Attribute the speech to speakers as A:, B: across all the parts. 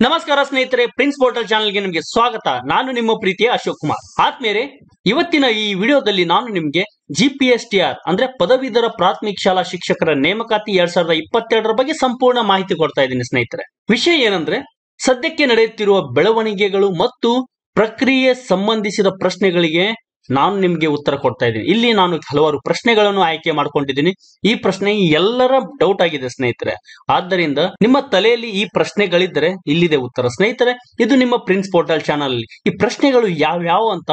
A: ನಮಸ್ಕಾರ ಸ್ನೇಹಿತರೆ prince portal ಚಾನೆಲ್ಗೆ ನಿಮಗೆ ಸ್ವಾಗತ. ನಾನು ನಿಮ್ಮ ಪ್ರೀತಿಯ ಅಶೋಕ್ ಕುಮಾರ್. ಆತ್ಮೇರೆ ಇವತ್ತಿನ ಈ ವಿಡಿಯೋದಲ್ಲಿ ನಾನು ನಿಮಗೆ G P S T R ಅಂದ್ರೆ ಪದವೀಧರ ಪ್ರಾಥಮಿಕ ಶಾಲಾ ಶಿಕ್ಷಕರ ನೇಮಕಾತಿ ಎರಡ್ ಸಾವಿರದ ಇಪ್ಪತ್ತೆರಡರ ಬಗ್ಗೆ ಸಂಪೂರ್ಣ ಮಾಹಿತಿ ಕೊಡ್ತಾ ಇದ್ದೀನಿ ಸ್ನೇಹಿತರೆ. ವಿಷಯ ಏನಂದ್ರೆ, ಸದ್ಯಕ್ಕೆ ನಡೆಯುತ್ತಿರುವ ಬೆಳವಣಿಗೆಗಳು ಮತ್ತು ಪ್ರಕ್ರಿಯೆ ಸಂಬಂಧಿಸಿದ ಪ್ರಶ್ನೆಗಳಿಗೆ ನಾನು ನಿಮಗೆ ಉತ್ತರ ಕೊಡ್ತಾ ಇದ್ದೀನಿ. ಇಲ್ಲಿ ನಾನು ಹಲವಾರು ಪ್ರಶ್ನೆಗಳನ್ನು ಆಯ್ಕೆ ಮಾಡ್ಕೊಂಡಿದ್ದೀನಿ. ಈ ಪ್ರಶ್ನೆ ಎಲ್ಲರ ಡೌಟ್ ಆಗಿದೆ ಸ್ನೇಹಿತರೆ. ಆದ್ದರಿಂದ ನಿಮ್ಮ ತಲೆಯಲ್ಲಿ ಈ ಪ್ರಶ್ನೆಗಳಿದ್ದರೆ ಇಲ್ಲಿದೆ ಉತ್ತರ. ಸ್ನೇಹಿತರೆ, ಇದು ನಿಮ್ಮ ಪ್ರಿನ್ಸ್ ಪೋರ್ಟಲ್ ಚಾನಲ್ ಈ ಪ್ರಶ್ನೆಗಳು ಯಾವ್ಯಾವ ಅಂತ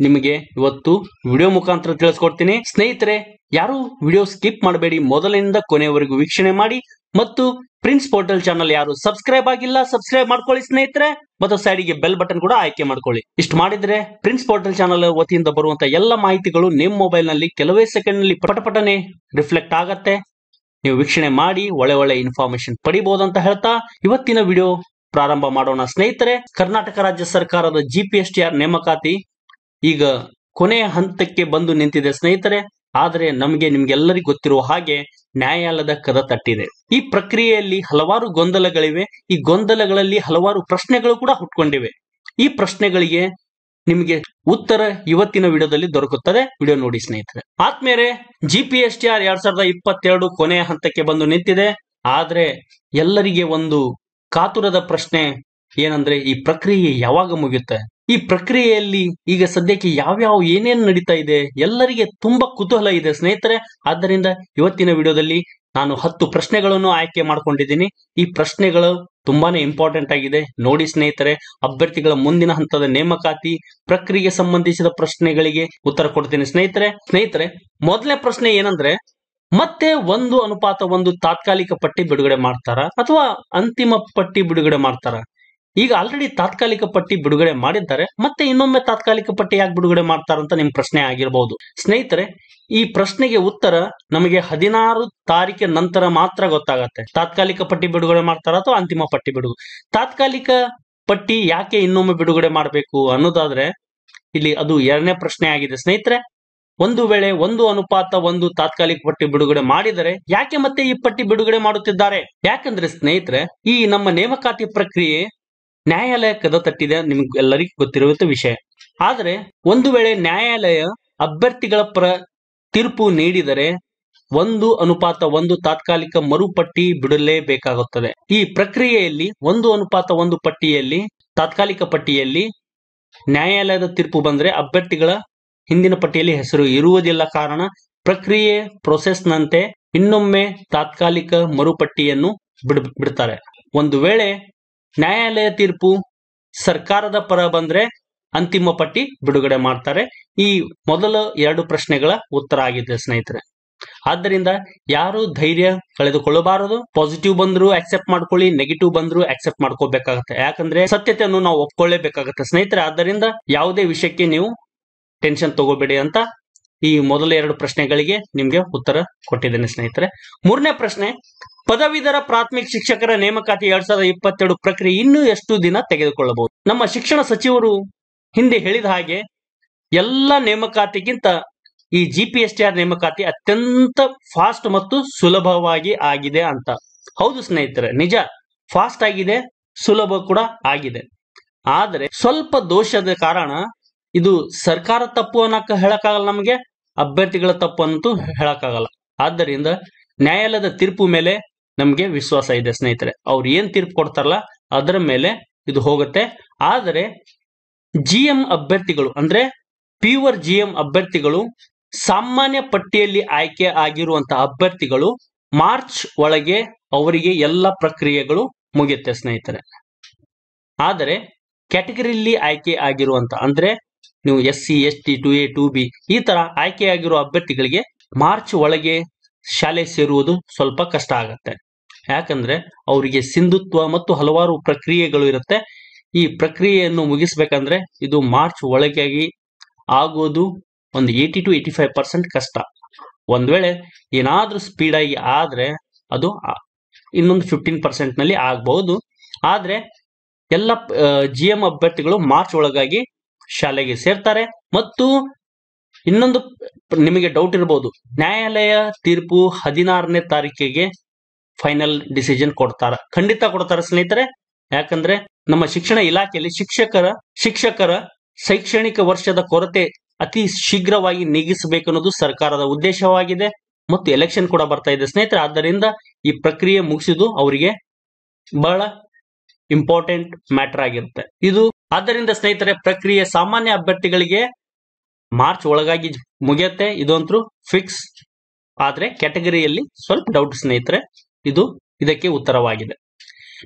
A: ನಿಮಗೆ ಇವತ್ತು ವಿಡಿಯೋ ಮುಖಾಂತರ ತಿಳಿಸ್ಕೊಡ್ತೀನಿ. ಸ್ನೇಹಿತರೆ, ಯಾರು ವಿಡಿಯೋ ಸ್ಕಿಪ್ ಮಾಡಬೇಡಿ. ಮೊದಲಿನಿಂದ ಕೊನೆಯವರೆಗೂ ವೀಕ್ಷಣೆ ಮಾಡಿ. ಮತ್ತು ಪ್ರಿನ್ಸ್ ಪೋರ್ಟಲ್ ಚಾನಲ್ ಯಾರು ಸಬ್ಸ್ಕ್ರೈಬ್ ಆಗಿಲ್ಲ ಸಬ್ಸ್ಕ್ರೈಬ್ ಮಾಡ್ಕೊಳ್ಳಿ ಸ್ನೇಹಿತರೆ. ಮತ್ತು ಸೈಡಿಗೆ ಬೆಲ್ ಬಟನ್ ಕೂಡ ಆಯ್ಕೆ ಮಾಡ್ಕೊಳ್ಳಿ. ಇಷ್ಟು ಮಾಡಿದ್ರೆ ಪ್ರಿನ್ಸ್ ಪೋರ್ಟಲ್ ಚಾನಲ್ ವತಿಯಿಂದ ಬರುವಂತ ಎಲ್ಲ ಮಾಹಿತಿಗಳು ನಿಮ್ಮ ಮೊಬೈಲ್ನಲ್ಲಿ ಕೆಲವೇ ಸೆಕೆಂಡ್ನಲ್ಲಿ ಪಟಪಟನೆ ರಿಫ್ಲೆಕ್ಟ್ ಆಗತ್ತೆ. ನೀವು ವೀಕ್ಷಣೆ ಮಾಡಿ, ಒಳ್ಳೆ ಒಳ್ಳೆ ಇನ್ಫಾರ್ಮೇಶನ್ ಅಂತ ಹೇಳ್ತಾ ಇವತ್ತಿನ ವಿಡಿಯೋ ಪ್ರಾರಂಭ ಮಾಡೋಣ. ಸ್ನೇಹಿತರೆ, ಕರ್ನಾಟಕ ರಾಜ್ಯ ಸರ್ಕಾರದ ಜಿ ಆರ್ ನೇಮಕಾತಿ ಈಗ ಕೊನೆಯ ಹಂತಕ್ಕೆ ಬಂದು ನಿಂತಿದೆ ಸ್ನೇಹಿತರೆ. ಆದರೆ ನಮಗೆ ನಿಮ್ಗೆಲ್ಲರಿಗೂ ಗೊತ್ತಿರುವ ಹಾಗೆ ನ್ಯಾಯಾಲಯದ ಕದ ತಟ್ಟಿದೆ. ಈ ಪ್ರಕ್ರಿಯೆಯಲ್ಲಿ ಹಲವಾರು ಗೊಂದಲಗಳಿವೆ. ಈ ಗೊಂದಲಗಳಲ್ಲಿ ಹಲವಾರು ಪ್ರಶ್ನೆಗಳು ಕೂಡ ಹುಟ್ಕೊಂಡಿವೆ. ಈ ಪ್ರಶ್ನೆಗಳಿಗೆ ನಿಮಗೆ ಉತ್ತರ ಇವತ್ತಿನ ವಿಡಿಯೋದಲ್ಲಿ ದೊರಕುತ್ತದೆ. ವಿಡಿಯೋ ನೋಡಿ ಸ್ನೇಹಿತರೆ. ಆದ್ಮೇಲೆ G P S T R ಎರಡ್ ಸಾವಿರದ ಇಪ್ಪತ್ತೆರಡು ಕೊನೆಯ ಹಂತಕ್ಕೆ ಬಂದು ನಿಂತಿದೆ. ಆದ್ರೆ ಎಲ್ಲರಿಗೆ ಒಂದು ಕಾತುರದ ಪ್ರಶ್ನೆ ಏನಂದ್ರೆ ಈ ಪ್ರಕ್ರಿಯೆ ಯಾವಾಗ ಮುಗಿಯುತ್ತೆ? ಈ ಪ್ರಕ್ರಿಯೆಯಲ್ಲಿ ಈಗ ಸದ್ಯಕ್ಕೆ ಯಾವ್ಯಾವ ಏನೇನು ನಡೀತಾ ಇದೆ ಎಲ್ಲರಿಗೆ ತುಂಬಾ ಕುತೂಹಲ ಇದೆ ಸ್ನೇಹಿತರೆ. ಆದ್ದರಿಂದ ಇವತ್ತಿನ ವಿಡಿಯೋದಲ್ಲಿ ನಾನು ಹತ್ತು ಪ್ರಶ್ನೆಗಳನ್ನು ಆಯ್ಕೆ ಮಾಡ್ಕೊಂಡಿದ್ದೀನಿ. ಈ ಪ್ರಶ್ನೆಗಳು ತುಂಬಾನೇ ಇಂಪಾರ್ಟೆಂಟ್ ಆಗಿದೆ. ನೋಡಿ ಸ್ನೇಹಿತರೆ, ಅಭ್ಯರ್ಥಿಗಳ ಮುಂದಿನ ಹಂತದ ನೇಮಕಾತಿ ಪ್ರಕ್ರಿಯೆಗೆ ಸಂಬಂಧಿಸಿದ ಪ್ರಶ್ನೆಗಳಿಗೆ ಉತ್ತರ ಕೊಡ್ತೀನಿ ಸ್ನೇಹಿತರೆ. ಸ್ನೇಹಿತರೆ, ಮೊದಲನೇ ಪ್ರಶ್ನೆ ಏನಂದ್ರೆ, ಮತ್ತೆ ಒಂದು ಅನುಪಾತ ಒಂದು ತಾತ್ಕಾಲಿಕ ಪಟ್ಟಿ ಬಿಡುಗಡೆ ಮಾಡ್ತಾರ ಅಥವಾ ಅಂತಿಮ ಪಟ್ಟಿ ಬಿಡುಗಡೆ ಮಾಡ್ತಾರ? ಈಗ ಆಲ್ರೆಡಿ ತಾತ್ಕಾಲಿಕ ಪಟ್ಟಿ ಬಿಡುಗಡೆ ಮಾಡಿದ್ದಾರೆ. ಮತ್ತೆ ಇನ್ನೊಮ್ಮೆ ತಾತ್ಕಾಲಿಕ ಪಟ್ಟಿ ಯಾಕೆ ಬಿಡುಗಡೆ ಮಾಡ್ತಾರಂತ ನಿಮ್ ಪ್ರಶ್ನೆ ಆಗಿರಬಹುದು ಸ್ನೇಹಿತರೆ, ಈ ಪ್ರಶ್ನೆಗೆ ಉತ್ತರ ನಮಗೆ ಹದಿನಾರು ತಾರೀಕಿನ ನಂತರ ಮಾತ್ರ ಗೊತ್ತಾಗತ್ತೆ. ತಾತ್ಕಾಲಿಕ ಪಟ್ಟಿ ಬಿಡುಗಡೆ ಮಾಡ್ತಾರ ಅಥವಾ ಅಂತಿಮ ಪಟ್ಟಿ ಬಿಡುಗಡೆ? ತಾತ್ಕಾಲಿಕ ಪಟ್ಟಿ ಯಾಕೆ ಇನ್ನೊಮ್ಮೆ ಬಿಡುಗಡೆ ಮಾಡಬೇಕು ಅನ್ನೋದಾದ್ರೆ, ಇಲ್ಲಿ ಅದು ಎರಡನೇ ಪ್ರಶ್ನೆ ಆಗಿದೆ. ಸ್ನೇಹಿತರೆ, ಒಂದು ವೇಳೆ ಒಂದು ಅನುಪಾತ ಒಂದು ತಾತ್ಕಾಲಿಕ ಪಟ್ಟಿ ಬಿಡುಗಡೆ ಮಾಡಿದರೆ ಯಾಕೆ ಮತ್ತೆ ಈ ಪಟ್ಟಿ ಬಿಡುಗಡೆ ಮಾಡುತ್ತಿದ್ದಾರೆ? ಯಾಕಂದ್ರೆ ಸ್ನೇಹಿತರೆ, ಈ ನಮ್ಮ ನೇಮಕಾತಿ ಪ್ರಕ್ರಿಯೆ ನ್ಯಾಯಾಲಯ ಕದ ತಟ್ಟಿದೆ ನಿಮ್ಗೆ ಎಲ್ಲರಿಗೂ ಗೊತ್ತಿರುವಂತ ವಿಷಯ. ಆದರೆ, ಒಂದು ವೇಳೆ ನ್ಯಾಯಾಲಯ ಅಭ್ಯರ್ಥಿಗಳ ಪರ ತೀರ್ಪು ನೀಡಿದರೆ, ಒಂದು ಅನುಪಾತ ಒಂದು ತಾತ್ಕಾಲಿಕ ಮರುಪಟ್ಟಿ ಬಿಡಲೇಬೇಕಾಗುತ್ತದೆ. ಈ ಪ್ರಕ್ರಿಯೆಯಲ್ಲಿ ಒಂದು ಅನುಪಾತ ಒಂದು ಪಟ್ಟಿಯಲ್ಲಿ, ತಾತ್ಕಾಲಿಕ ಪಟ್ಟಿಯಲ್ಲಿ ನ್ಯಾಯಾಲಯದ ತೀರ್ಪು ಬಂದ್ರೆ ಅಭ್ಯರ್ಥಿಗಳ ಹಿಂದಿನ ಪಟ್ಟಿಯಲ್ಲಿ ಹೆಸರು ಇರುವುದಿಲ್ಲ. ಕಾರಣ, ಪ್ರಕ್ರಿಯೆ ಪ್ರೊಸೆಸ್ನಂತೆ ಇನ್ನೊಮ್ಮೆ ತಾತ್ಕಾಲಿಕ ಮರುಪಟ್ಟಿಯನ್ನು ಬಿಡ್, ಬಿಡ್ತಾರೆ. ಒಂದು ವೇಳೆ ನ್ಯಾಯಾಲಯ ತೀರ್ಪು ಸರ್ಕಾರದ ಪರ ಬಂದ್ರೆ ಅಂತಿಮ ಪಟ್ಟಿ ಬಿಡುಗಡೆ ಮಾಡ್ತಾರೆ. ಈ ಮೊದಲ ಎರಡು ಪ್ರಶ್ನೆಗಳ ಉತ್ತರ ಆಗಿದೆ ಸ್ನೇಹಿತರೆ. ಆದ್ದರಿಂದ ಯಾರು ಧೈರ್ಯ ಕಳೆದುಕೊಳ್ಳಬಾರದು? ಪಾಸಿಟಿವ್ ಬಂದ್ರು ಅಕ್ಸೆಪ್ಟ್ ಮಾಡ್ಕೊಳ್ಳಿ ನೆಗೆಟಿವ್ ಬಂದ್ರು ಅಕ್ಸೆಪ್ಟ್ ಮಾಡ್ಕೋಬೇಕಾಗತ್ತೆ. ಯಾಕಂದ್ರೆ ಸತ್ಯತೆಯನ್ನು ನಾವು ಒಪ್ಕೊಳ್ಳೇಬೇಕಾಗತ್ತೆ ಸ್ನೇಹಿತರೆ. ಆದ್ದರಿಂದ ಯಾವುದೇ ವಿಷಯಕ್ಕೆ ನೀವು ಟೆನ್ಷನ್ ತಗೋಬೇಡಿ ಅಂತ ಈ ಮೊದಲ ಎರಡು ಪ್ರಶ್ನೆಗಳಿಗೆ ನಿಮ್ಗೆ ಉತ್ತರ ಕೊಟ್ಟಿದ್ದೇನೆ ಸ್ನೇಹಿತರೆ. ಮೂರನೇ ಪ್ರಶ್ನೆ ಪದವೀಧರ ಪ್ರಾಥಮಿಕ ಶಿಕ್ಷಕರ ನೇಮಕಾತಿ ಎರಡ್ ಸಾವಿರದ ಇಪ್ಪತ್ತೆರಡು ಪ್ರಕ್ರಿಯೆ ಇನ್ನೂ ಎಷ್ಟು ದಿನ ತೆಗೆದುಕೊಳ್ಳಬಹುದು? ನಮ್ಮ ಶಿಕ್ಷಣ ಸಚಿವರು ಹಿಂದೆ ಹೇಳಿದ ಹಾಗೆ ಎಲ್ಲ ನೇಮಕಾತಿಗಿಂತ ಈ ಜಿ ಪಿ ಎಸ್ ನೇಮಕಾತಿ ಅತ್ಯಂತ ಫಾಸ್ಟ್ ಮತ್ತು ಸುಲಭವಾಗಿ ಆಗಿದೆ ಅಂತ. ಹೌದು ಸ್ನೇಹಿತರೆ, ನಿಜ. ಫಾಸ್ಟ್ ಆಗಿದೆ, ಸುಲಭ ಕೂಡ ಆಗಿದೆ. ಆದರೆ ಸ್ವಲ್ಪ ದೋಷದ ಕಾರಣ ಇದು ಸರ್ಕಾರ ತಪ್ಪು ಅನ್ನಕ ಹೇಳಕ್ಕಾಗಲ್ಲ ನಮಗೆ, ಅಭ್ಯರ್ಥಿಗಳ ತಪ್ಪು ಅಂತೂ ಹೇಳಕ್ಕಾಗಲ್ಲ. ಆದ್ದರಿಂದ ನ್ಯಾಯಾಲಯದ ತೀರ್ಪು ಮೇಲೆ ನಮಗೆ ವಿಶ್ವಾಸ ಇದೆ ಸ್ನೇಹಿತರೆ. ಅವ್ರು ಏನ್ ತೀರ್ಪು ಕೊಡ್ತಾರಲ್ಲ, ಅದರ ಮೇಲೆ ಇದು ಹೋಗುತ್ತೆ. ಆದರೆ ಜಿ ಎಂ ಅಭ್ಯರ್ಥಿಗಳು, ಅಂದ್ರೆ ಪ್ಯೂವರ್ ಜಿ ಎಂ ಅಭ್ಯರ್ಥಿಗಳು, ಸಾಮಾನ್ಯ ಪಟ್ಟಿಯಲ್ಲಿ ಆಯ್ಕೆ ಆಗಿರುವಂತಹ ಅಭ್ಯರ್ಥಿಗಳು, ಮಾರ್ಚ್ ಒಳಗೆ ಅವರಿಗೆ ಎಲ್ಲ ಪ್ರಕ್ರಿಯೆಗಳು ಮುಗಿಯುತ್ತೆ ಸ್ನೇಹಿತರೆ. ಆದರೆ ಕ್ಯಾಟಗರಿಲಿ ಆಯ್ಕೆ ಆಗಿರುವಂತ, ಅಂದ್ರೆ ನೀವು S C S T two A, two B, ಈ ತರ ಆಯ್ಕೆ ಆಗಿರುವ ಅಭ್ಯರ್ಥಿಗಳಿಗೆ ಮಾರ್ಚ್ ಒಳಗೆ ಶಾಲೆ ಸೇರುವುದು ಸ್ವಲ್ಪ ಕಷ್ಟ ಆಗತ್ತೆ. ಯಾಕಂದ್ರೆ ಅವರಿಗೆ ಸಿಂಧುತ್ವ ಮತ್ತು ಹಲವಾರು ಪ್ರಕ್ರಿಯೆಗಳು ಇರುತ್ತೆ. ಈ ಪ್ರಕ್ರಿಯೆಯನ್ನು ಮುಗಿಸ್ಬೇಕಂದ್ರೆ ಇದು ಮಾರ್ಚ್ ಒಳಗಾಗಿ ಆಗೋದು ಒಂದು eighty two eighty five percent ಕಷ್ಟ. ಒಂದ್ ವೇಳೆ ಏನಾದ್ರೂ ಸ್ಪೀಡ್ ಆಗಿ ಆದ್ರೆ ಅದು ಇನ್ನೊಂದು ಫಿಫ್ಟೀನ್ ಪರ್ಸೆಂಟ್ನಲ್ಲಿ ಆಗಬಹುದು. ಆದ್ರೆ ಎಲ್ಲ ಜಿ ಎಂ ಅಭ್ಯರ್ಥಿಗಳು ಮಾರ್ಚ್ ಒಳಗಾಗಿ ಶಾಲೆಗೆ ಸೇರ್ತಾರೆ ಮತ್ತು ಇನ್ನೊಂದು ನಿಮಗೆ ಡೌಟ್ ಇರಬಹುದು ನ್ಯಾಯಾಲಯ ತೀರ್ಪು ಹದಿನಾರನೇ ತಾರೀಕಿಗೆ ಫೈನಲ್ ಡಿಸಿಷನ್ ಕೊಡ್ತಾರ. ಖಂಡಿತ ಕೊಡ್ತಾರ ಸ್ನೇಹಿತರೆ. ಯಾಕಂದ್ರೆ ನಮ್ಮ ಶಿಕ್ಷಣ ಇಲಾಖೆಯಲ್ಲಿ ಶಿಕ್ಷಕರ ಶಿಕ್ಷಕರ ಶೈಕ್ಷಣಿಕ ವರ್ಷದ ಕೊರತೆ ಅತಿ ಶೀಘ್ರವಾಗಿ ನೀಗಿಸಬೇಕು ಅನ್ನೋದು ಸರ್ಕಾರದ ಉದ್ದೇಶವಾಗಿದೆ ಮತ್ತು ಎಲೆಕ್ಷನ್ ಕೂಡ ಬರ್ತಾ ಇದೆ ಸ್ನೇಹಿತರೆ. ಆದ್ದರಿಂದ ಈ ಪ್ರಕ್ರಿಯೆ ಮುಗಿಸಿದ್ದು ಅವರಿಗೆ ಬಹಳ ಇಂಪಾರ್ಟೆಂಟ್ ಮ್ಯಾಟರ್ ಆಗಿರುತ್ತೆ. ಇದು, ಆದ್ದರಿಂದ ಸ್ನೇಹಿತರೆ ಪ್ರಕ್ರಿಯೆ ಸಾಮಾನ್ಯ ಅಭ್ಯರ್ಥಿಗಳಿಗೆ ಮಾರ್ಚ್ ಒಳಗಾಗಿ ಮುಗಿಯತ್ತೆ. ಇದಂತೂ ಫಿಕ್ಸ್ ಆದ್ರೆ ಕ್ಯಾಟಗರಿಯಲ್ಲಿ ಸ್ವಲ್ಪ ಡೌಟ್ ಸ್ನೇಹಿತರೆ, ಇದು ಇದಕ್ಕೆ ಉತ್ತರವಾಗಿದೆ.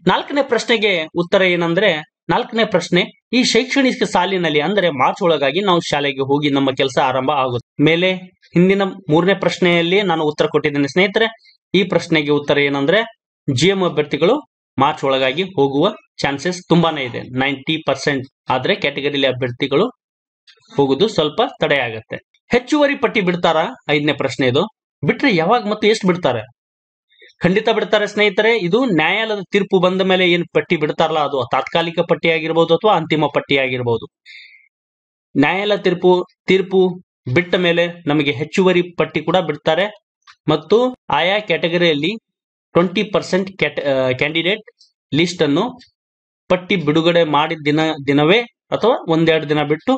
A: ನಾಲ್ಕನೇ ಪ್ರಶ್ನೆಗೆ ಉತ್ತರ ಏನಂದ್ರೆ, ನಾಲ್ಕನೇ ಪ್ರಶ್ನೆ, ಈ ಶೈಕ್ಷಣಿಕ ಸಾಲಿನಲ್ಲಿ ಅಂದ್ರೆ ಮಾರ್ಚ್ ಒಳಗಾಗಿ ನಾವು ಶಾಲೆಗೆ ಹೋಗಿ ನಮ್ಮ ಕೆಲಸ ಆರಂಭ ಆಗುತ್ತೆ. ಮೇಲೆ ಹಿಂದಿನ ಮೂರನೇ ಪ್ರಶ್ನೆಯಲ್ಲಿ ನಾನು ಉತ್ತರ ಕೊಟ್ಟಿದ್ದೇನೆ ಸ್ನೇಹಿತರೆ. ಈ ಪ್ರಶ್ನೆಗೆ ಉತ್ತರ ಏನಂದ್ರೆ ಜಿಎಂ ಅಭ್ಯರ್ಥಿಗಳು ಮಾರ್ಚ್ ಒಳಗಾಗಿ ಹೋಗುವ ಚಾನ್ಸಸ್ ತುಂಬಾನೇ ಇದೆ. ನೈಂಟಿ ಪರ್ಸೆಂಟ್ ಆದ್ರೆ ಕ್ಯಾಟಗರಿಲಿ ಅಭ್ಯರ್ಥಿಗಳು ಹೋಗುದು ಸ್ವಲ್ಪ ತಡೆ ಆಗತ್ತೆ. ಹೆಚ್ಚುವರಿ ಪಟ್ಟಿ ಬಿಡ್ತಾರ? ಐದನೇ ಪ್ರಶ್ನೆ ಇದು. ಬಿಟ್ರೆ ಯಾವಾಗ ಮತ್ತು ಎಷ್ಟು ಬಿಡ್ತಾರೆ? ಖಂಡಿತ ಬಿಡ್ತಾರೆ ಸ್ನೇಹಿತರೆ. ಇದು ನ್ಯಾಯಾಲಯದ ತೀರ್ಪು ಬಂದ ಮೇಲೆ ಏನ್ ಪಟ್ಟಿ ಬಿಡ್ತಾರಲ್ಲ, ಅದು ತಾತ್ಕಾಲಿಕ ಪಟ್ಟಿ ಆಗಿರ್ಬೋದು ಅಥವಾ ಅಂತಿಮ ಪಟ್ಟಿ ಆಗಿರ್ಬೋದು. ನ್ಯಾಯಾಲಯ ತೀರ್ಪು ತೀರ್ಪು ಬಿಟ್ಟ ಮೇಲೆ ನಮಗೆ ಹೆಚ್ಚುವರಿ ಪಟ್ಟಿ ಕೂಡ ಬಿಡ್ತಾರೆ. ಮತ್ತು ಆಯಾ ಕ್ಯಾಟಗರಿಯಲ್ಲಿ ಟ್ವೆಂಟಿ ಪರ್ಸೆಂಟ್ ಕ್ಯಾಂಡಿಡೇಟ್ ಲಿಸ್ಟ್ ಅನ್ನು ಪಟ್ಟಿ ಬಿಡುಗಡೆ ಮಾಡಿದ ದಿನ, ದಿನವೇ ಅಥವಾ ಒಂದೆರಡು ದಿನ ಬಿಟ್ಟು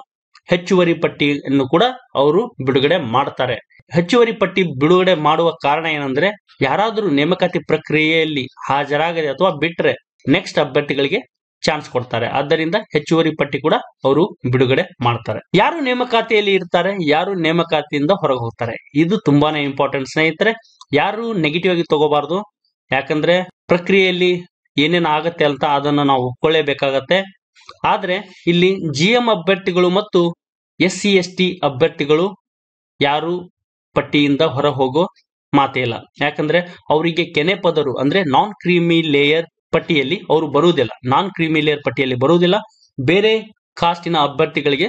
A: ಹೆಚ್ಚುವರಿ ಪಟ್ಟಿಯನ್ನು ಕೂಡ ಅವರು ಬಿಡುಗಡೆ ಮಾಡ್ತಾರೆ. ಹೆಚ್ಚುವರಿ ಪಟ್ಟಿ ಬಿಡುಗಡೆ ಮಾಡುವ ಕಾರಣ ಏನಂದ್ರೆ, ಯಾರಾದರೂ ನೇಮಕಾತಿ ಪ್ರಕ್ರಿಯೆಯಲ್ಲಿ ಹಾಜರಾಗದೆ ಅಥವಾ ಬಿಟ್ರೆ ನೆಕ್ಸ್ಟ್ ಅಭ್ಯರ್ಥಿಗಳಿಗೆ ಚಾನ್ಸ್ ಕೊಡ್ತಾರೆ. ಆದ್ದರಿಂದ ಹೆಚ್ಚುವರಿ ಪಟ್ಟಿ ಕೂಡ ಅವರು ಬಿಡುಗಡೆ ಮಾಡ್ತಾರೆ. ಯಾರು ನೇಮಕಾತಿಯಲ್ಲಿ ಇರ್ತಾರೆ, ಯಾರು ನೇಮಕಾತಿಯಿಂದ ಹೊರಗೆ ಹೋಗ್ತಾರೆ? ಇದು ತುಂಬಾನೇ ಇಂಪಾರ್ಟೆಂಟ್ ಸ್ನೇಹಿತರೆ. ಯಾರು ನೆಗೆಟಿವ್ ಆಗಿ ತಗೋಬಾರ್ದು? ಯಾಕಂದ್ರೆ ಪ್ರಕ್ರಿಯೆಯಲ್ಲಿ ಏನೇನು ಆಗತ್ತೆ ಅಂತ ಅದನ್ನು ನಾವು ಒಪ್ಕೊಳ್ಳೇಬೇಕಾಗತ್ತೆ. ಆದ್ರೆ ಇಲ್ಲಿ ಜಿ ಎಂ ಅಭ್ಯರ್ಥಿಗಳು ಮತ್ತು ಎಸ್ ಸಿ ಎಸ್ ಟಿ ಅಭ್ಯರ್ಥಿಗಳು ಯಾರು ಪಟ್ಟಿಯಿಂದ ಹೊರ ಹೋಗೋ ಮಾತೇ ಇಲ್ಲ. ಯಾಕಂದ್ರೆ ಅವರಿಗೆ ಕೆನೆ ಪದರು, ಅಂದ್ರೆ ನಾನ್ ಕ್ರೀಮಿ ಲೇಯರ್ ಪಟ್ಟಿಯಲ್ಲಿ ಅವರು ಬರುವುದಿಲ್ಲ. ನಾನ್ ಕ್ರೀಮಿ ಲೇಯರ್ ಪಟ್ಟಿಯಲ್ಲಿ ಬರುವುದಿಲ್ಲ. ಬೇರೆ ಕಾಸ್ಟಿನ ಅಭ್ಯರ್ಥಿಗಳಿಗೆ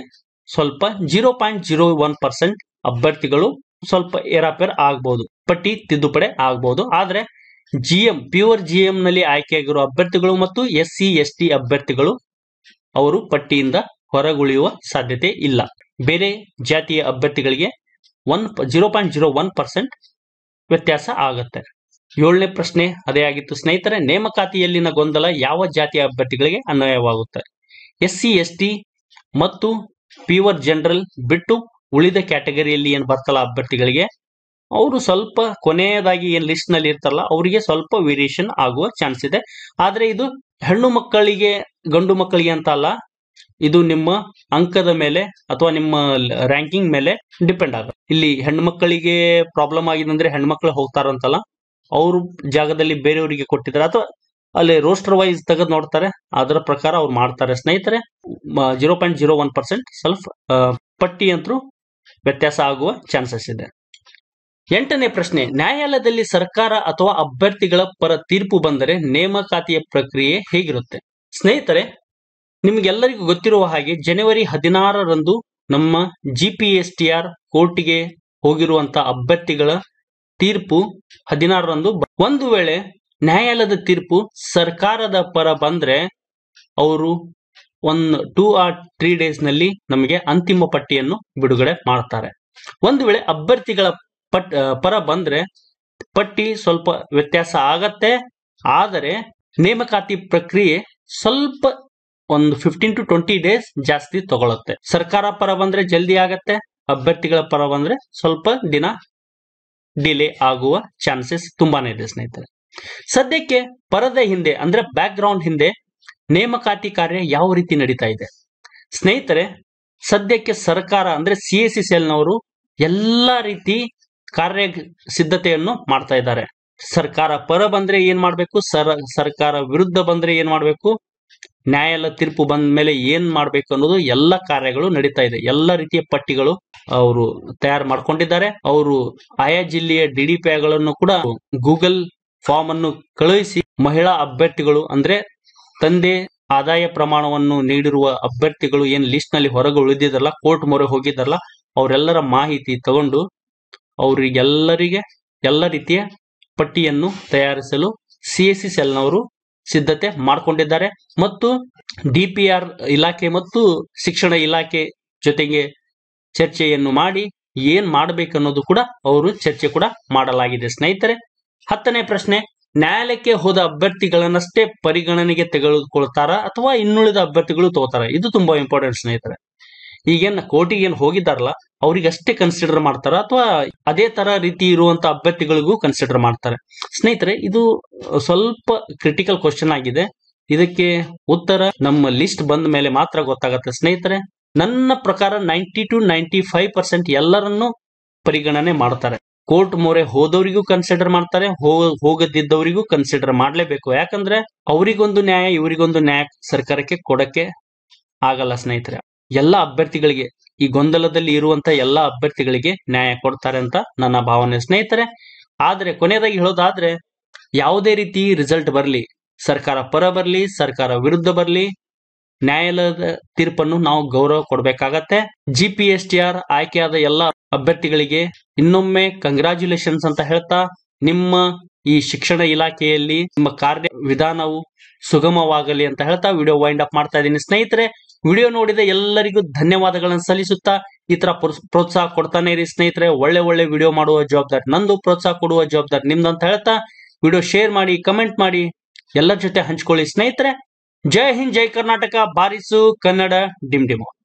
A: ಸ್ವಲ್ಪ zero point zero one percent ಅಭ್ಯರ್ಥಿಗಳು ಸ್ವಲ್ಪ ಏರಾಪೇರ್ ಆಗ್ಬಹುದು ಪಟ್ಟಿ ತಿದ್ದುಪಡಿ ಆಗ್ಬಹುದು ಆದ್ರೆ ಜಿಎಂ ಪ್ಯೂರ್ ಜಿ ಎಂ ನಲ್ಲಿ ಆಯ್ಕೆಯಾಗಿರುವ ಅಭ್ಯರ್ಥಿಗಳು ಮತ್ತು ಎಸ್ ಸಿ ಎಸ್ ಅಭ್ಯರ್ಥಿಗಳು ಅವರು ಪಟ್ಟಿಯಿಂದ ಹೊರಗುಳಿಯುವ ಸಾಧ್ಯತೆ ಇಲ್ಲ. ಬೇರೆ ಜಾತಿಯ ಅಭ್ಯರ್ಥಿಗಳಿಗೆ one zero point zero one percent ವ್ಯತ್ಯಾಸ ಆಗುತ್ತೆ. ಏಳನೇ ಪ್ರಶ್ನೆ ಅದೇ ಆಗಿತ್ತು. ಸ್ನೇಹಿತರೆ, ನೇಮಕಾತಿಯಲ್ಲಿನ ಗೊಂದಲ ಯಾವ ಜಾತಿಯ ಅಭ್ಯರ್ಥಿಗಳಿಗೆ ಅನ್ವಯವಾಗುತ್ತೆ? ಎಸ್ ಸಿ ಎಸ್ ಟಿ ಮತ್ತು ಪ್ಯೂವರ್ ಜನರಲ್ ಬಿಟ್ಟು ಉಳಿದ ಕ್ಯಾಟಗರಿಯಲ್ಲಿ ಏನು ಬರ್ತಲ್ಲ ಅಭ್ಯರ್ಥಿಗಳಿಗೆ? ಅವರು ಸ್ವಲ್ಪ ಕೊನೆಯದಾಗಿ ಏನು ಲಿಸ್ಟ್ನಲ್ಲಿ ಇರ್ತಾರಲ್ಲ, ಅವರಿಗೆ ಸ್ವಲ್ಪ ವೇರಿಯೇಷನ್ ಆಗುವ ಚಾನ್ಸ್ ಇದೆ. ಆದ್ರೆ ಇದು ಹೆಣ್ಣು ಮಕ್ಕಳಿಗೆ, ಗಂಡು ಮಕ್ಕಳಿಗೆ ಅಂತ ಅಲ್ಲ ಇದು ನಿಮ್ಮ ಅಂಕದ ಮೇಲೆ ಅಥವಾ ನಿಮ್ಮ ರ್ಯಾಂಕಿಂಗ್ ಮೇಲೆ ಡಿಪೆಂಡ್ ಆಗುತ್ತೆ. ಇಲ್ಲಿ ಹೆಣ್ಮಕ್ಳಿಗೆ ಪ್ರಾಬ್ಲಮ್ ಆಗಿದೆ ಅಂದ್ರೆ ಹೆಣ್ಮಕ್ಳು ಹೋಗ್ತಾರಂತಲ್ಲ, ಅವ್ರ ಜಾಗದಲ್ಲಿ ಬೇರೆಯವರಿಗೆ ಕೊಟ್ಟಿದ್ದಾರೆ ಅಥವಾ ಅಲ್ಲಿ ರೋಸ್ಟರ್ ವೈಸ್ ತೆಗೆದು ನೋಡ್ತಾರೆ, ಅದರ ಪ್ರಕಾರ ಅವ್ರು ಮಾಡ್ತಾರೆ. ಸ್ನೇಹಿತರೆ zero point zero one percent ಸ್ವಲ್ಪ ಪಟ್ಟಿ ಅಂತೂ ವ್ಯತ್ಯಾಸ ಆಗುವ ಚಾನ್ಸಸ್ ಇದೆ. ಎಂಟನೇ ಪ್ರಶ್ನೆ, ನ್ಯಾಯಾಲಯದಲ್ಲಿ ಸರ್ಕಾರ ಅಥವಾ ಅಭ್ಯರ್ಥಿಗಳ ಪರ ತೀರ್ಪು ಬಂದರೆ ನೇಮಕಾತಿಯ ಪ್ರಕ್ರಿಯೆ ಹೇಗಿರುತ್ತೆ? ಸ್ನೇಹಿತರೆ ನಿಮ್ಗೆಲ್ಲರಿಗೂ ಗೊತ್ತಿರುವ ಹಾಗೆ ಜನವರಿ ಹದಿನಾರರಂದು ನಮ್ಮ G P S T R ಕೋರ್ಟಿಗೆ ಹೋಗಿರುವಂತಹ ಅಭ್ಯರ್ಥಿಗಳ ತೀರ್ಪು ಹದಿನಾರರಂದು ಒಂದು ವೇಳೆ ನ್ಯಾಯಾಲಯದ ತೀರ್ಪು ಸರ್ಕಾರದ ಪರ ಬಂದ್ರೆ ಅವರು ಒನ್, ಟೂ ಆರ್ ತ್ರೀ ಡೇಸ್ನಲ್ಲಿ ನಮಗೆ ಅಂತಿಮ ಪಟ್ಟಿಯನ್ನು ಬಿಡುಗಡೆ ಮಾಡ್ತಾರೆ. ಒಂದು ವೇಳೆ ಅಭ್ಯರ್ಥಿಗಳ ಪಟ್ ಪರ ಬಂದ್ರೆ ಪಟ್ಟಿ ಸ್ವಲ್ಪ ವ್ಯತ್ಯಾಸ ಆಗತ್ತೆ, ಆದರೆ ನೇಮಕಾತಿ ಪ್ರಕ್ರಿಯೆ ಸ್ವಲ್ಪ ಒಂದು ಫಿಫ್ಟೀನ್ ಟು ಟ್ವೆಂಟಿ ಡೇಸ್ ಜಾಸ್ತಿ ತಗೊಳುತ್ತೆ. ಸರ್ಕಾರ ಪರ ಬಂದ್ರೆ ಜಲ್ದಿ ಆಗತ್ತೆ, ಅಭ್ಯರ್ಥಿಗಳ ಪರ ಬಂದ್ರೆ ಸ್ವಲ್ಪ ದಿನ ಡಿಲೇ ಆಗುವ ಚಾನ್ಸಸ್ ತುಂಬಾನೇ ಇದೆ ಸ್ನೇಹಿತರೆ. ಸದ್ಯಕ್ಕೆ ಪರದ ಹಿಂದೆ, ಅಂದ್ರೆ ಬ್ಯಾಕ್ ಗ್ರೌಂಡ್ ಹಿಂದೆ ನೇಮಕಾತಿ ಕಾರ್ಯ ಯಾವ ರೀತಿ ನಡೀತಾ ಇದೆ? ಸ್ನೇಹಿತರೆ, ಸದ್ಯಕ್ಕೆ ಸರ್ಕಾರ, ಅಂದ್ರೆ ಸಿ ಎ ಸಿ ಸೆಲ್ನವರು ಎಲ್ಲಾ ರೀತಿ ಕಾರ್ಯ ಸಿದ್ಧತೆಯನ್ನು ಮಾಡ್ತಾ ಇದ್ದಾರೆ. ಸರ್ಕಾರ ಪರ ಬಂದ್ರೆ ಏನ್ ಮಾಡ್ಬೇಕು? ಸರ್, ಸರ್ಕಾರ ವಿರುದ್ಧ ಬಂದ್ರೆ ಏನ್ ಮಾಡ್ಬೇಕು? ನ್ಯಾಯಾಲಯ ತೀರ್ಪು ಬಂದ ಮೇಲೆ ಏನ್ ಮಾಡ್ಬೇಕು ಅನ್ನೋದು ಎಲ್ಲ ಕಾರ್ಯಗಳು ನಡೀತಾ ಇದೆ. ಎಲ್ಲ ರೀತಿಯ ಪಟ್ಟಿಗಳು ಅವರು ತಯಾರು ಮಾಡ್ಕೊಂಡಿದ್ದಾರೆ. ಅವರು ಆಯಾ ಜಿಲ್ಲೆಯ ಡಿಡಿಪಿಐಗಳನ್ನು ಕೂಡ ಗೂಗಲ್ ಫಾರ್ಮ್ ಅನ್ನು ಕಳುಹಿಸಿ ಮಹಿಳಾ ಅಭ್ಯರ್ಥಿಗಳು ಅಂದ್ರೆ ತಂದೆ ಆದಾಯ ಪ್ರಮಾಣವನ್ನು ನೀಡಿರುವ ಅಭ್ಯರ್ಥಿಗಳು ಏನ್ ಲಿಸ್ಟ್ನಲ್ಲಿ ಹೊರಗೆ ಉಳಿದಿದ್ರಲ್ಲ ಕೋರ್ಟ್ ಮೊರೆ ಹೋಗಿದ್ದಾರಲ್ಲ, ಅವರೆಲ್ಲರ ಮಾಹಿತಿ ತಗೊಂಡು ಅವರಿಗೆಲ್ಲರಿಗೆ ಎಲ್ಲ ರೀತಿಯ ಪಟ್ಟಿಯನ್ನು ತಯಾರಿಸಲು ಸಿ ಎಸ್ ಸಿ ಸೆಲ್ನವರು ಸಿದ್ಧತೆ ಮಾಡಿಕೊಂಡಿದ್ದಾರೆ. ಮತ್ತು ಡಿಪಿಆರ್ ಇಲಾಖೆ ಮತ್ತು ಶಿಕ್ಷಣ ಇಲಾಖೆ ಜೊತೆಗೆ ಚರ್ಚೆಯನ್ನು ಮಾಡಿ ಏನ್ ಮಾಡಬೇಕನ್ನೋದು ಕೂಡ ಅವರು ಚರ್ಚೆ ಕೂಡ ಮಾಡಲಾಗಿದೆ. ಸ್ನೇಹಿತರೆ, ಹತ್ತನೇ ಪ್ರಶ್ನೆ, ನ್ಯಾಯಾಲಯಕ್ಕೆ ಹೋದ ಅಭ್ಯರ್ಥಿಗಳನ್ನಷ್ಟೇ ಪರಿಗಣನೆಗೆ ತೆಗೆದುಕೊಳ್ತಾರ ಅಥವಾ ಇನ್ನುಳಿದ ಅಭ್ಯರ್ಥಿಗಳು ತಗೋತಾರ? ಇದು ತುಂಬಾ ಇಂಪಾರ್ಟೆಂಟ್ ಸ್ನೇಹಿತರೆ. ಈಗೇನ್ ಕೋರ್ಟಿಗೆ ಏನ್ ಹೋಗಿದ್ದಾರಲ್ಲ ಅವ್ರಿಗಷ್ಟೇ ಕನ್ಸಿಡರ್ ಮಾಡ್ತಾರ? ಅಥವಾ ಅದೇ ತರ ರೀತಿ ಇರುವಂತ ಅಭ್ಯರ್ಥಿಗಳಿಗೂ ಕನ್ಸಿಡರ್ ಮಾಡ್ತಾರೆ? ಸ್ನೇಹಿತರೆ, ಇದು ಸ್ವಲ್ಪ ಕ್ರಿಟಿಕಲ್ ಕ್ವಶನ್ ಆಗಿದೆ. ಇದಕ್ಕೆ ಉತ್ತರ ನಮ್ಮ ಲಿಸ್ಟ್ ಬಂದ ಮೇಲೆ ಮಾತ್ರ ಗೊತ್ತಾಗತ್ತೆ. ಸ್ನೇಹಿತರೆ, ನನ್ನ ಪ್ರಕಾರ ninety two ninety five percent ಎಲ್ಲರನ್ನು ಪರಿಗಣನೆ ಮಾಡ್ತಾರೆ. ಕೋರ್ಟ್ ಮೊರೆ ಹೋದವರಿಗೂ ಕನ್ಸಿಡರ್ ಮಾಡ್ತಾರೆ ಹೋಗದಿದ್ದವರಿಗೂ ಕನ್ಸಿಡರ್ ಮಾಡಲೇಬೇಕು. ಯಾಕಂದ್ರೆ, ಅವರಿಗೊಂದು ನ್ಯಾಯ, ಇವರಿಗೊಂದು ನ್ಯಾಯ ಸರ್ಕಾರಕ್ಕೆ ಕೊಡಕ್ಕೆ ಆಗಲ್ಲ ಸ್ನೇಹಿತರೆ. ಎಲ್ಲ ಅಭ್ಯರ್ಥಿಗಳಿಗೆ, ಈ ಗೊಂದಲದಲ್ಲಿ ಇರುವಂತ ಎಲ್ಲ ಅಭ್ಯರ್ಥಿಗಳಿಗೆ ನ್ಯಾಯ ಕೊಡ್ತಾರೆ ಅಂತ ನನ್ನ ಭಾವನೆ. ಸ್ನೇಹಿತರೆ, ಆದ್ರೆ ಕೊನೆಯದಾಗಿ ಹೇಳೋದಾದ್ರೆ, ಯಾವುದೇ ರೀತಿ ರಿಸಲ್ಟ್ ಬರಲಿ, ಸರ್ಕಾರ ಪರ ಬರಲಿ, ಸರ್ಕಾರ ವಿರುದ್ಧ ಬರಲಿ, ನ್ಯಾಯಾಲಯದ ತೀರ್ಪನ್ನು ನಾವು ಗೌರವ ಕೊಡಬೇಕಾಗತ್ತೆ. G P S T R ಆಯ್ಕೆಯಾದ ಎಲ್ಲ ಅಭ್ಯರ್ಥಿಗಳಿಗೆ ಇನ್ನೊಮ್ಮೆ ಕಂಗ್ರಾಚ್ಯುಲೇಷನ್ಸ್ ಅಂತ ಹೇಳ್ತಾ, ನಿಮ್ಮ ಈ ಶಿಕ್ಷಣ ಇಲಾಖೆಯಲ್ಲಿ ನಿಮ್ಮ ಕಾರ್ಯ ವಿಧಾನವು ಸುಗಮವಾಗಲಿ ಅಂತ ಹೇಳ್ತಾ ವಿಡಿಯೋ ವೈಂಡ್ ಅಪ್ ಮಾಡ್ತಾ ಇದ್ದೀನಿ. ಸ್ನೇಹಿತರೆ ವಿಡಿಯೋ ನೋಡಿದ ಎಲ್ಲರಿಗೂ ಧನ್ಯವಾದಗಳನ್ನು ಸಲ್ಲಿಸುತ್ತಾ ಈ ತರ ಪ್ರೋತ್ಸಾಹ ಕೊಡ್ತಾನೆ ಇರಿ ಸ್ನೇಹಿತರೆ. ಒಳ್ಳೆ ಒಳ್ಳೆ ವಿಡಿಯೋ ಮಾಡುವ ಜವಾಬ್ದಾರಿ ನಂದು, ಪ್ರೋತ್ಸಾಹ ಕೊಡುವ ಜವಾಬ್ದಾರಿ ನಿಮ್ದು ಅಂತ ಹೇಳ್ತಾ ವಿಡಿಯೋ ಶೇರ್ ಮಾಡಿ, ಕಮೆಂಟ್ ಮಾಡಿ, ಎಲ್ಲರ ಜೊತೆ ಹಂಚ್ಕೊಳ್ಳಿ ಸ್ನೇಹಿತರೆ. ಜೈ ಹಿಂದ್, ಜೈ ಕರ್ನಾಟಕ. ಬಾರಿಸು ಕನ್ನಡ ಡಿಮ್ ಡಿಮೋ.